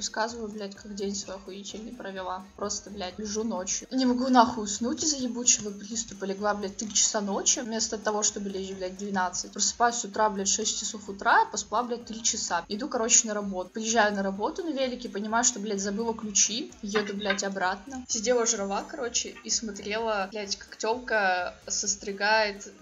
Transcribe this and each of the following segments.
Рассказываю, блядь, как день свой охуительный провела. Просто, блядь, лежу ночью. Не могу нахуй уснуть из-за ебучего приступа. Легла, блядь, 3 часа ночи, вместо того, чтобы лечь, блядь, 12. Просыпаюсь с утра, блядь, 6 часов утра, поспала, блядь, 3 часа. Иду, короче, на работу. Приезжаю на работу на велике, понимаю, что, блядь, забыла ключи. Еду, блядь, обратно. Сидела жрала, короче, и смотрела, блядь, как тёлка состригает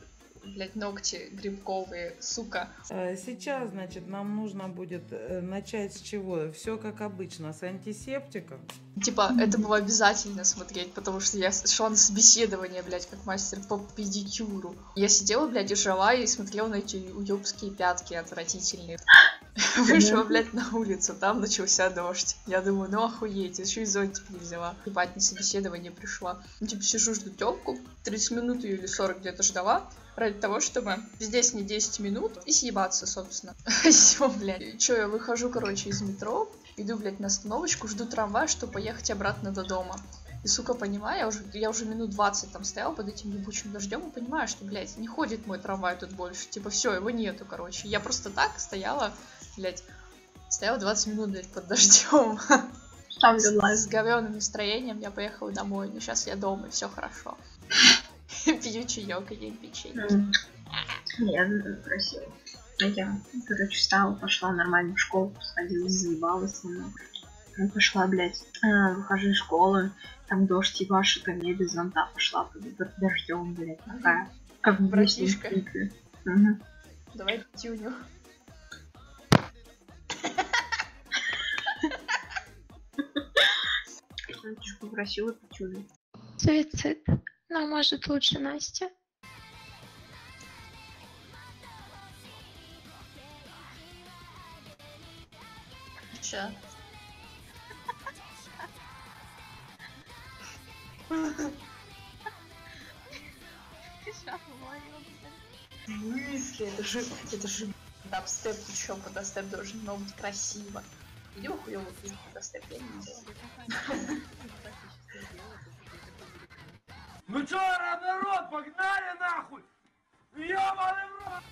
блядь, ногти грибковые, сука. Э, сейчас, значит, нам нужно будет э, начать с чего? Все как обычно, с антисептика. Типа, это было обязательно смотреть, потому что я шла на собеседование, блядь, как мастер по педикюру. Я сидела, блядь, и жрала и смотрела на эти уёбские пятки отвратительные. Вышла, блядь, на улицу, там начался дождь. Я думаю, ну охуеть, еще и зонтик не взяла. Ебать, на собеседование пришла. Ну, типа, сижу, жду тёлку, 30 минут или 40 где-то ждала ради того, чтобы здесь не 10 минут и съебаться, собственно. Все, блядь. Че, я выхожу, короче, из метро, иду, блядь, на остановочку, жду трамвая, чтобы поехать обратно до дома. И, сука, понимаю, я уже, я уже минут 20 там стоял под этим ебучим дождем и понимаю, что, блядь, не ходит мой трамвай тут больше. Типа, все, его нету, короче. Я просто так стояла, блядь, стояла 20 минут, блядь, под дождем. С, с говёным настроением я поехала домой. Но сейчас я дома, и все хорошо. Пью чаек и ем печенье. Я красиво. Я, короче, встала, пошла нормально в школу, сходила, заебалась немного. Ну, пошла, блядь, а, выхожу из школы, там дождь ебашит, а мне без зонта пошла под, под дождем, блядь, такая. Как Братишка. Угу. Давай тюню. Что попросила пятюню. Суицид. Но может лучше Настя. Че? В смысле? Это же, это же дабстеп, ты чё, под дабстеп должен быть красиво. Иди хуёво я не делаю. Ну чё, народ, погнали нахуй! Ёбаный в рот!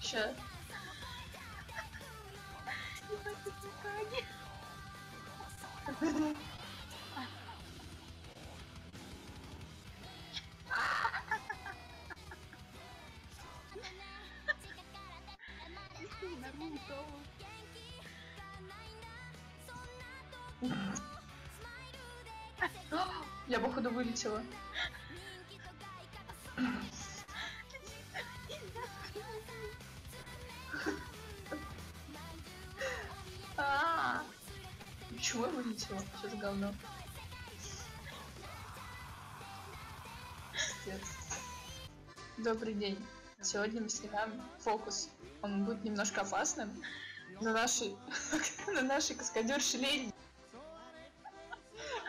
Ща. Я походу вылетела. А, Чего я вылетела? Что за говно? Добрый день. Сегодня мы снимаем фокус. Он будет немножко опасным. На нашей, на нашей каскадерши Лене.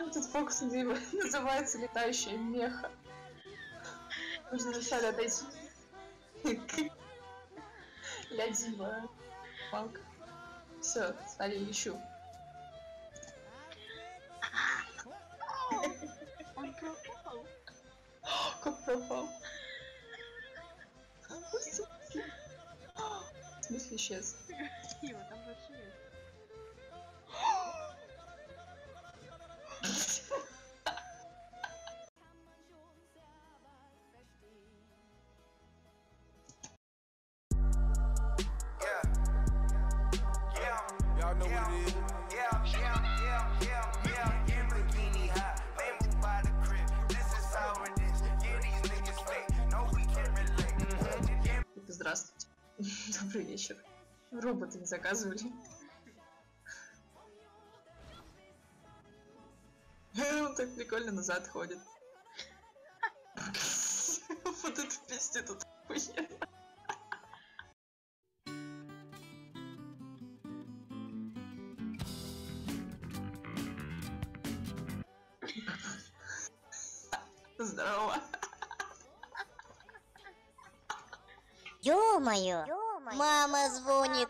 Этот фокус назыв- называется летающая меха. Нужно вначале отойти. Ля Дима. Палка. Все, смотри, ищу. Он пропал. Как пропал? В смысле исчез? Его там больше нет. Здравствуйте. Добрый вечер. Роботы не заказывали. Он так прикольно назад ходит. Вот эта песня тут охуенно. Здорово. Ё-моё! Мама звонит.